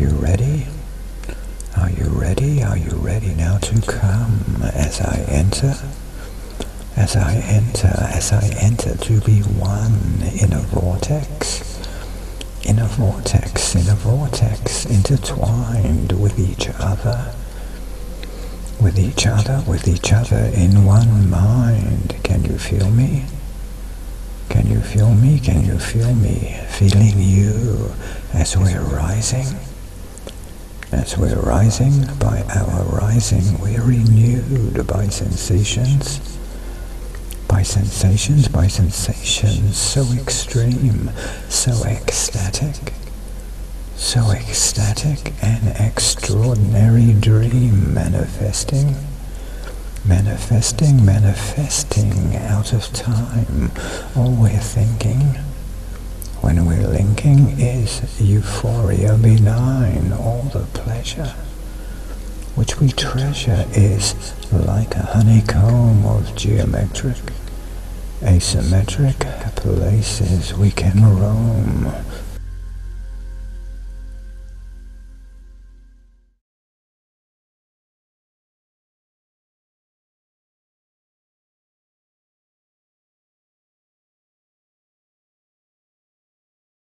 you ready? Are you ready? Are you ready now to come as I enter? As I enter, as I enter to be one in a vortex, in a vortex, in a vortex, intertwined with each other, with each other, with each other in one mind. Can you feel me? Can you feel me? Can you feel me? Feeling you as we're rising? As we're rising, by our rising, we're renewed by sensations, by sensations, by sensations. So extreme, so ecstatic, so ecstatic, an extraordinary dream manifesting. Manifesting, manifesting out of time. All we're thinking we're is euphoria benign. All the pleasure which we treasure is like a honeycomb of geometric, asymmetric places we can roam